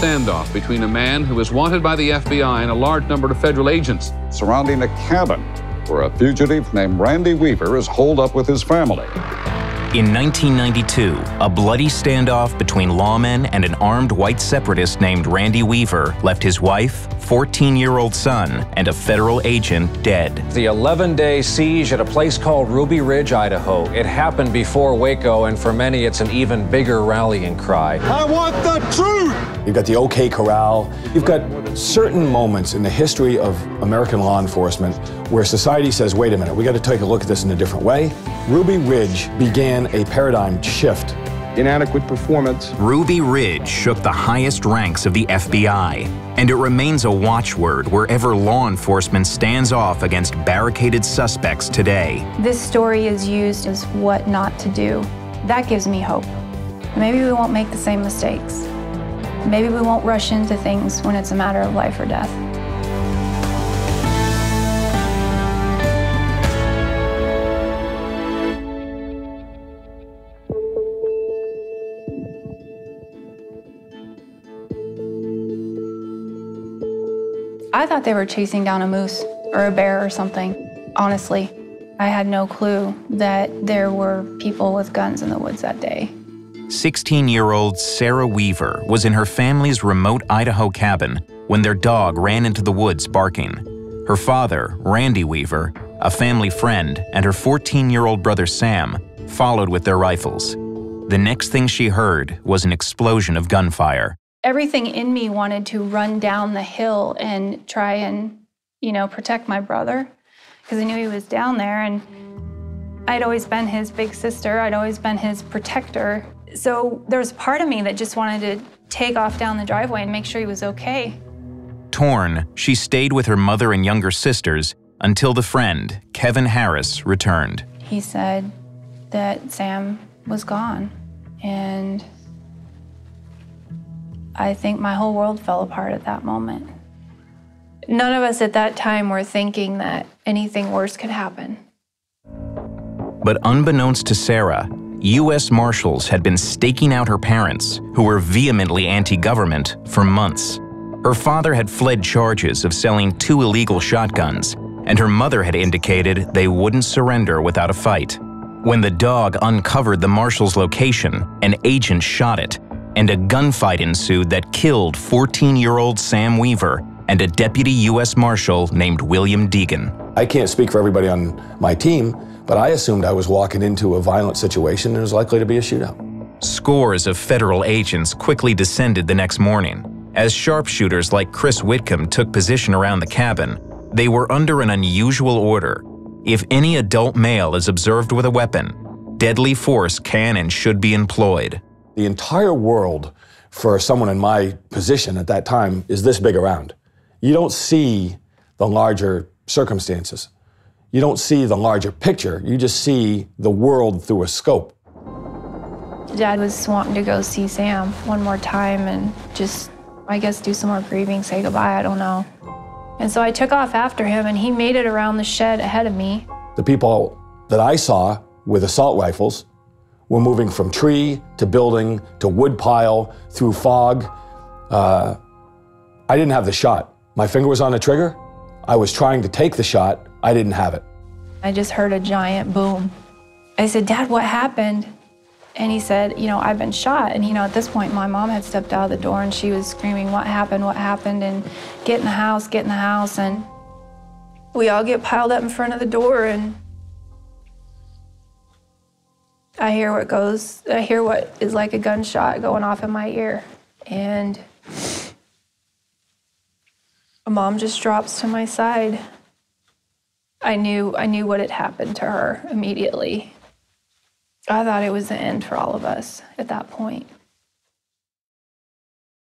standoff between a man who is wanted by the FBI and a large number of federal agents. Surrounding a cabin where a fugitive named Randy Weaver is holed up with his family. In 1992, a bloody standoff between lawmen and an armed white separatist named Randy Weaver left his wife, 14 year old son, and a federal agent dead. The 11 day siege at a place called Ruby Ridge, Idaho. It happened before Waco, and for many, it's an even bigger rallying cry. I want the truth! You've got the OK Corral. You've got certain moments in the history of American law enforcement where society says, wait a minute, we got to take a look at this in a different way. Ruby Ridge began a paradigm shift. Inadequate performance. Ruby Ridge shook the highest ranks of the FBI, and it remains a watchword wherever law enforcement stands off against barricaded suspects today. This story is used as what not to do. That gives me hope. Maybe we won't make the same mistakes. Maybe we won't rush into things when it's a matter of life or death. I thought they were chasing down a moose or a bear or something, honestly. I had no clue that there were people with guns in the woods that day. 16 year old Sarah Weaver was in her family's remote Idaho cabin when their dog ran into the woods barking. Her father, Randy Weaver, a family friend, and her 14 year old brother Sam followed with their rifles. The next thing she heard was an explosion of gunfire. Everything in me wanted to run down the hill and try and, you know, protect my brother because I knew he was down there and I'd always been his big sister. I'd always been his protector. So there was part of me that just wanted to take off down the driveway and make sure he was okay. Torn, she stayed with her mother and younger sisters until the friend, Kevin Harris, returned. He said that Sam was gone. And I think my whole world fell apart at that moment. None of us at that time were thinking that anything worse could happen. But unbeknownst to Sarah, U.S. Marshals had been staking out her parents, who were vehemently anti government, for months. Her father had fled charges of selling two illegal shotguns, and her mother had indicated they wouldn't surrender without a fight. When the dog uncovered the Marshals' location, an agent shot it, and a gunfight ensued that killed 14 year old Sam Weaver and a deputy U.S. Marshal named William Deegan. I can't speak for everybody on my team, but I assumed I was walking into a violent situation and there was likely to be a shootout. Scores of federal agents quickly descended the next morning. As sharpshooters like Chris Whitcomb took position around the cabin, they were under an unusual order. If any adult male is observed with a weapon, deadly force can and should be employed. The entire world for someone in my position at that time is this big around. You don't see the larger circumstances. You don't see the larger picture. You just see the world through a scope. Dad was wanting to go see Sam one more time and just, I guess, do some more grieving, say goodbye, I don't know. And so I took off after him, and he made it around the shed ahead of me. The people that I saw with assault rifles were moving from tree to building to woodpile through fog. Uh, I didn't have the shot. My finger was on the trigger. I was trying to take the shot. I didn't have it. I just heard a giant boom. I said, Dad, what happened? And he said, You know, I've been shot. And, you know, at this point, my mom had stepped out of the door and she was screaming, What happened? What happened? And get in the house, get in the house. And we all get piled up in front of the door. And I hear what goes, I hear what is like a gunshot going off in my ear. And a mom just drops to my side. I knew I knew what had happened to her immediately. I thought it was the end for all of us at that point.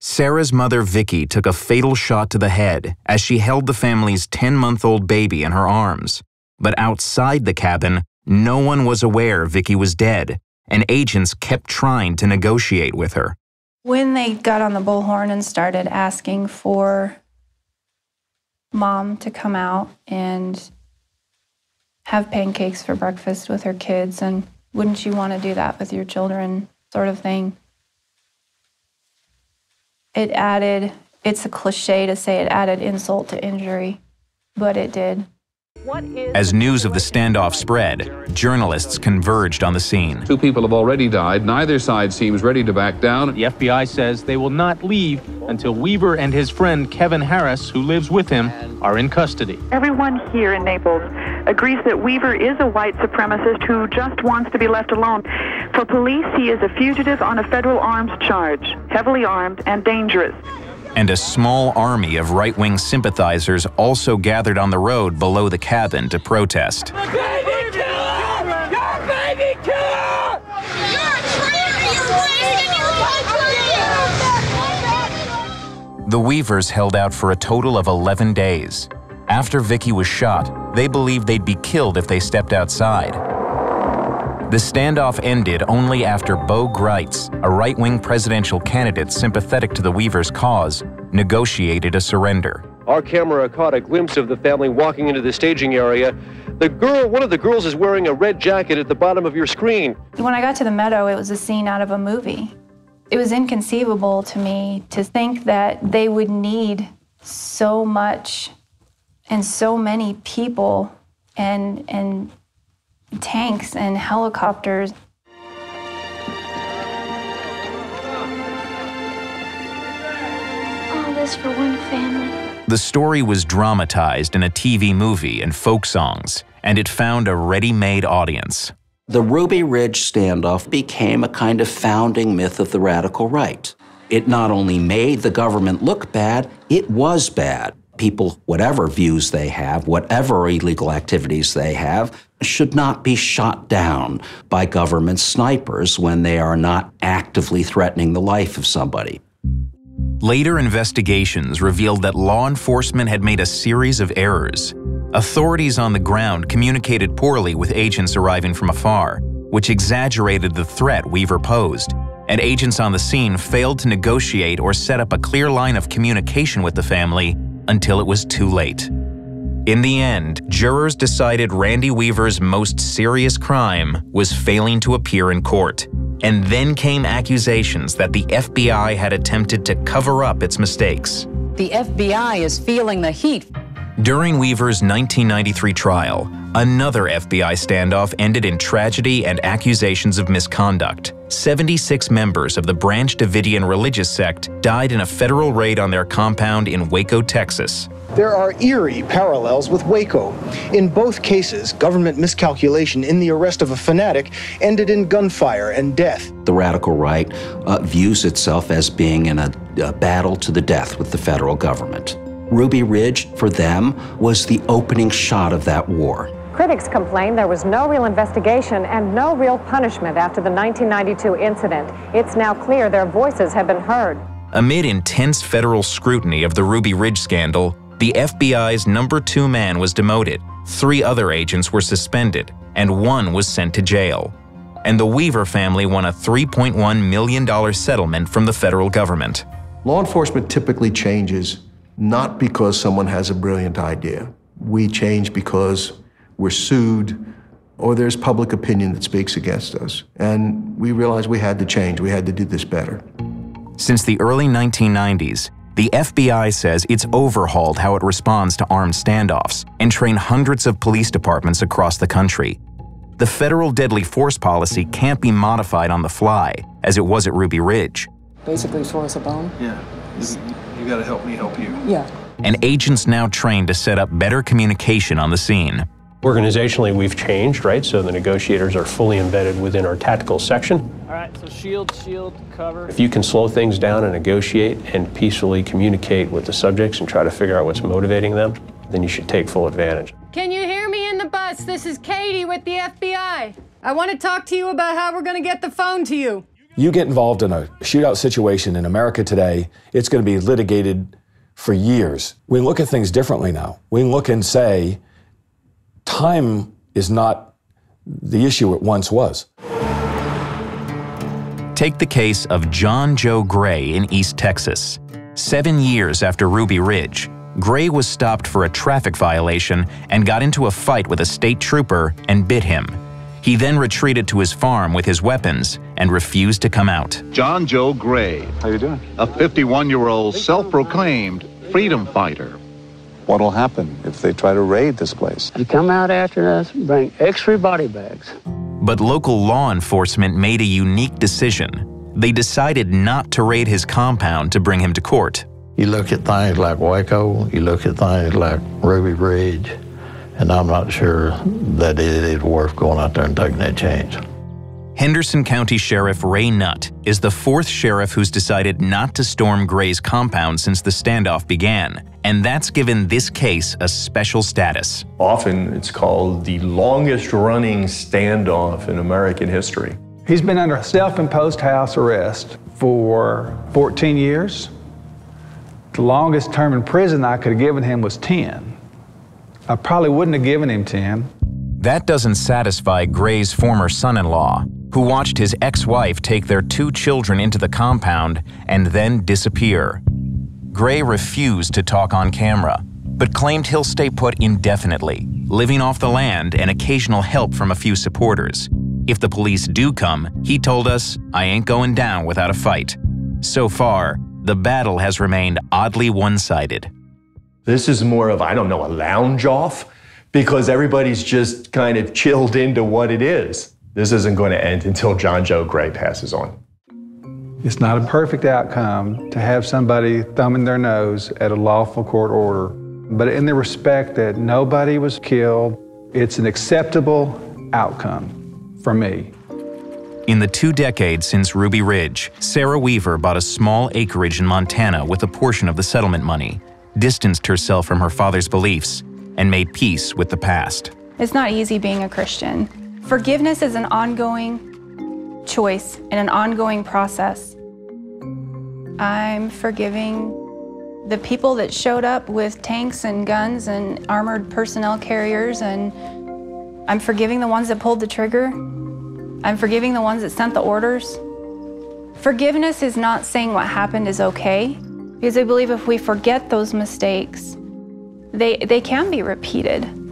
Sarah's mother, Vicki took a fatal shot to the head as she held the family's 10 month old baby in her arms. But outside the cabin, no one was aware Vicki was dead, and agents kept trying to negotiate with her. When they got on the bullhorn and started asking for mom to come out and have pancakes for breakfast with her kids and wouldn't you want to do that with your children, sort of thing. It added, it's a cliche to say it added insult to injury, but it did. As news of the standoff spread, journalists converged on the scene. Two people have already died. Neither side seems ready to back down. The FBI says they will not leave until Weaver and his friend Kevin Harris, who lives with him, are in custody. Everyone here in Naples agrees that Weaver is a white supremacist who just wants to be left alone. For police, he is a fugitive on a federal arms charge, heavily armed and dangerous and a small army of right wing sympathizers also gathered on the road below the cabin to protest. The Weavers held out for a total of 11 days. After Vicki was shot, they believed they'd be killed if they stepped outside. The standoff ended only after Bo Gritz, a right wing presidential candidate sympathetic to the Weavers' cause, negotiated a surrender. Our camera caught a glimpse of the family walking into the staging area. The girl, one of the girls, is wearing a red jacket at the bottom of your screen. When I got to the meadow, it was a scene out of a movie. It was inconceivable to me to think that they would need so much and so many people and and tanks and helicopters. All this for one family. The story was dramatized in a TV movie and folk songs, and it found a ready made audience. The Ruby Ridge standoff became a kind of founding myth of the radical right. It not only made the government look bad, it was bad people, whatever views they have, whatever illegal activities they have, should not be shot down by government snipers when they are not actively threatening the life of somebody. Later investigations revealed that law enforcement had made a series of errors. Authorities on the ground communicated poorly with agents arriving from afar, which exaggerated the threat Weaver posed, and agents on the scene failed to negotiate or set up a clear line of communication with the family until it was too late. In the end, jurors decided Randy Weaver's most serious crime was failing to appear in court. And then came accusations that the FBI had attempted to cover up its mistakes. The FBI is feeling the heat. During Weaver's 1993 trial, another FBI standoff ended in tragedy and accusations of misconduct. 76 members of the Branch Davidian religious sect died in a federal raid on their compound in Waco, Texas. There are eerie parallels with Waco. In both cases, government miscalculation in the arrest of a fanatic ended in gunfire and death. The radical right uh, views itself as being in a, a battle to the death with the federal government. Ruby Ridge, for them, was the opening shot of that war. Critics complain there was no real investigation and no real punishment after the 1992 incident. It's now clear their voices have been heard. Amid intense federal scrutiny of the Ruby Ridge scandal, the FBI's number two man was demoted, three other agents were suspended, and one was sent to jail. And the Weaver family won a $3.1 million settlement from the federal government. Law enforcement typically changes not because someone has a brilliant idea. We change because we're sued, or there's public opinion that speaks against us. And we realized we had to change, we had to do this better. Since the early 1990s, the FBI says it's overhauled how it responds to armed standoffs and trained hundreds of police departments across the country. The federal deadly force policy can't be modified on the fly, as it was at Ruby Ridge. Basically, throw us a bone? Yeah. You gotta help me help you. Yeah. And agents now trained to set up better communication on the scene. Organizationally, we've changed, right? So the negotiators are fully embedded within our tactical section. All right, so shield, shield, cover. If you can slow things down and negotiate and peacefully communicate with the subjects and try to figure out what's motivating them, then you should take full advantage. Can you hear me in the bus? This is Katie with the FBI. I want to talk to you about how we're going to get the phone to you. You get involved in a shootout situation in America today, it's going to be litigated for years. We look at things differently now. We look and say, time is not the issue it once was. Take the case of John Joe Gray in East Texas. Seven years after Ruby Ridge, Gray was stopped for a traffic violation and got into a fight with a state trooper and bit him. He then retreated to his farm with his weapons and refused to come out. John Joe Gray. How you doing? A 51-year-old self-proclaimed freedom fighter. What'll happen if they try to raid this place? You come out after us, bring extra body bags. But local law enforcement made a unique decision. They decided not to raid his compound to bring him to court. You look at things like Waco, you look at things like Ruby Ridge, and I'm not sure that it is worth going out there and taking that chance. Henderson County Sheriff Ray Nutt is the fourth sheriff who's decided not to storm Gray's compound since the standoff began, and that's given this case a special status. Often it's called the longest running standoff in American history. He's been under self imposed house arrest for 14 years. The longest term in prison I could have given him was 10. I probably wouldn't have given him 10. That doesn't satisfy Gray's former son in law, who watched his ex wife take their two children into the compound and then disappear. Gray refused to talk on camera, but claimed he'll stay put indefinitely, living off the land and occasional help from a few supporters. If the police do come, he told us, I ain't going down without a fight. So far, the battle has remained oddly one sided. This is more of, I don't know, a lounge off because everybody's just kind of chilled into what it is. This isn't going to end until John Joe Gray passes on. It's not a perfect outcome to have somebody thumbing their nose at a lawful court order, but in the respect that nobody was killed, it's an acceptable outcome for me. In the two decades since Ruby Ridge, Sarah Weaver bought a small acreage in Montana with a portion of the settlement money, distanced herself from her father's beliefs, and made peace with the past. It's not easy being a Christian. Forgiveness is an ongoing choice and an ongoing process. I'm forgiving the people that showed up with tanks and guns and armored personnel carriers, and I'm forgiving the ones that pulled the trigger. I'm forgiving the ones that sent the orders. Forgiveness is not saying what happened is okay, because I believe if we forget those mistakes, they, they can be repeated.